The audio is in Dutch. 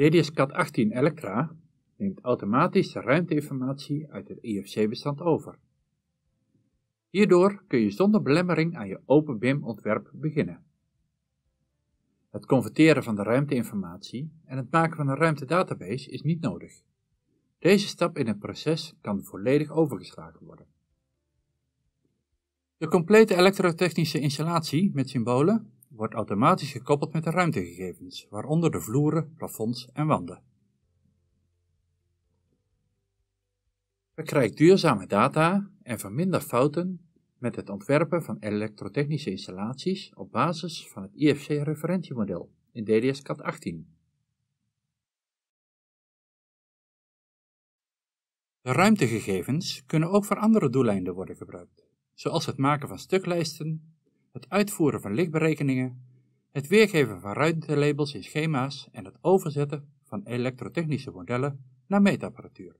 DDS-CAD 18 Electra neemt automatisch de ruimteinformatie uit het IFC-bestand over. Hierdoor kun je zonder belemmering aan je OpenBIM-ontwerp beginnen. Het converteren van de ruimteinformatie en het maken van een ruimtedatabase is niet nodig. Deze stap in het proces kan volledig overgeslagen worden. De complete elektrotechnische installatie met symbolen wordt automatisch gekoppeld met de ruimtegegevens, waaronder de vloeren, plafonds en wanden. Verkrijgt duurzame data en vermindert fouten met het ontwerpen van elektrotechnische installaties op basis van het IFC-referentiemodel in DDS-CAD 18. De ruimtegegevens kunnen ook voor andere doeleinden worden gebruikt, zoals het maken van stuklijsten, het uitvoeren van lichtberekeningen, het weergeven van ruimtelabels in schema's en het overzetten van elektrotechnische modellen naar meetapparatuur.